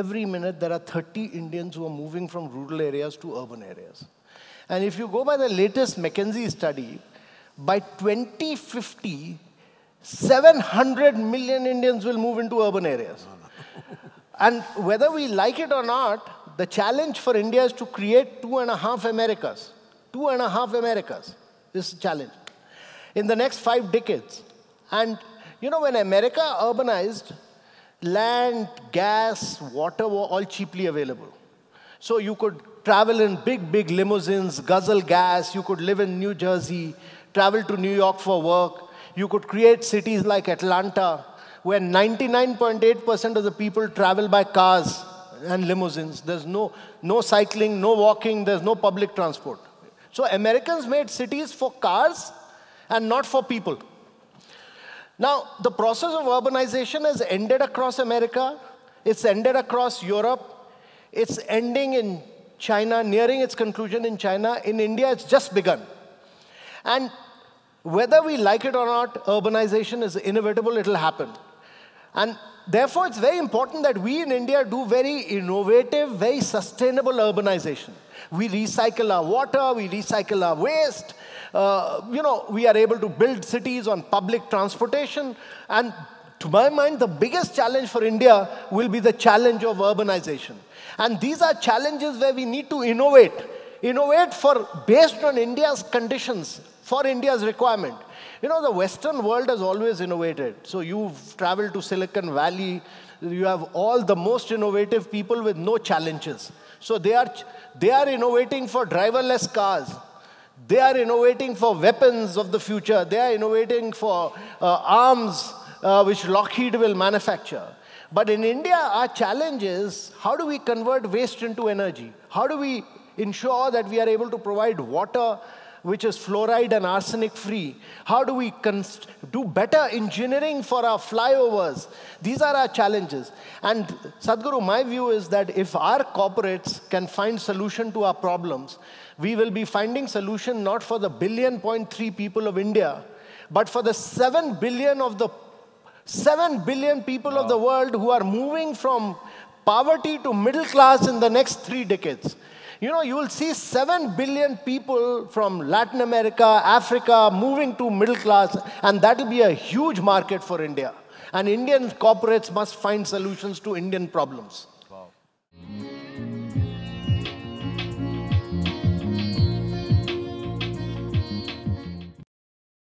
every minute there are 30 Indians who are moving from rural areas to urban areas. And if you go by the latest McKinsey study, by 2050, 700 million Indians will move into urban areas. and whether we like it or not, the challenge for India is to create two and a half Americas. Two and a half Americas. This is a challenge. In the next five decades. And you know, when America urbanized, land, gas, water were all cheaply available. So you could travel in big, big limousines, guzzle gas. You could live in New Jersey, travel to New York for work. You could create cities like Atlanta, where 99.8% of the people travel by cars and limousines. There's no, no cycling, no walking, there's no public transport. So Americans made cities for cars and not for people. Now, the process of urbanization has ended across America, it's ended across Europe, it's ending in China, nearing its conclusion in China. In India, it's just begun. And whether we like it or not, urbanization is inevitable, it'll happen. And therefore, it's very important that we in India do very innovative, very sustainable urbanization. We recycle our water, we recycle our waste. Uh, you know, we are able to build cities on public transportation. And to my mind, the biggest challenge for India will be the challenge of urbanization. And these are challenges where we need to innovate. Innovate for based on India's conditions, for India's requirement. You know, the Western world has always innovated. So you've traveled to Silicon Valley, you have all the most innovative people with no challenges. So they are, they are innovating for driverless cars. They are innovating for weapons of the future. They are innovating for uh, arms, uh, which Lockheed will manufacture. But in India, our challenge is how do we convert waste into energy? How do we ensure that we are able to provide water which is fluoride and arsenic free? How do we do better engineering for our flyovers? These are our challenges. And Sadhguru, my view is that if our corporates can find solution to our problems, we will be finding solution not for the billion point three people of India, but for the 7 billion of the 7 billion people wow. of the world who are moving from poverty to middle class in the next three decades. You know, you will see 7 billion people from Latin America, Africa moving to middle class, and that will be a huge market for India. And Indian corporates must find solutions to Indian problems.